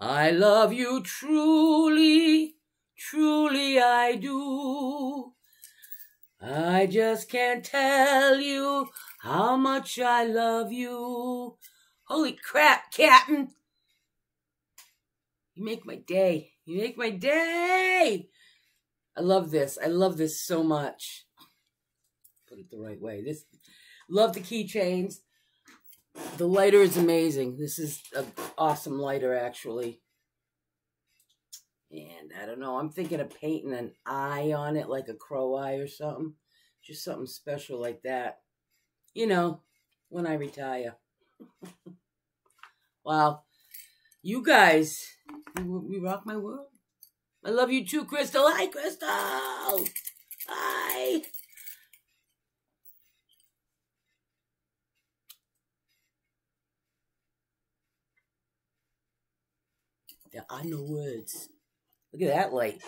I love you truly, truly I do. I just can't tell you how much I love you. Holy crap, Captain! You make my day. You make my day! I love this. I love this so much. Put it the right way. This love the keychains. The lighter is amazing. This is an awesome lighter, actually. And I don't know, I'm thinking of painting an eye on it, like a crow eye or something. Just something special like that. You know, when I retire. wow. You guys, we rock my world. I love you too, Crystal. Hi, Crystal. Hi. There are no words. Look at that light.